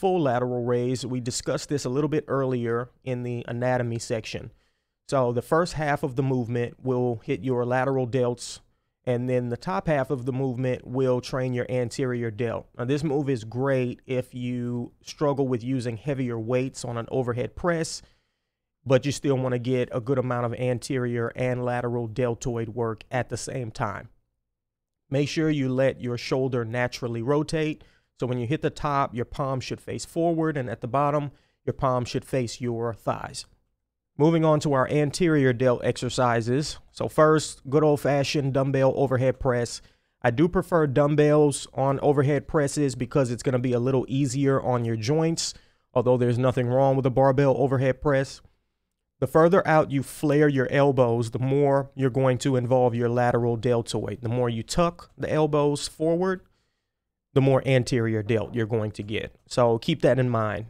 full lateral raise. We discussed this a little bit earlier in the anatomy section. So the first half of the movement will hit your lateral delts, and then the top half of the movement will train your anterior delt. Now, this move is great if you struggle with using heavier weights on an overhead press, but you still want to get a good amount of anterior and lateral deltoid work at the same time. Make sure you let your shoulder naturally rotate. So when you hit the top, your palm should face forward, and at the bottom, your palm should face your thighs. Moving on to our anterior delt exercises. So first, good old fashioned dumbbell overhead press. I do prefer dumbbells on overhead presses because it's going to be a little easier on your joints, although there's nothing wrong with a barbell overhead press. The further out you flare your elbows, the more you're going to involve your lateral deltoid. The more you tuck the elbows forward, the more anterior delt you're going to get. So keep that in mind.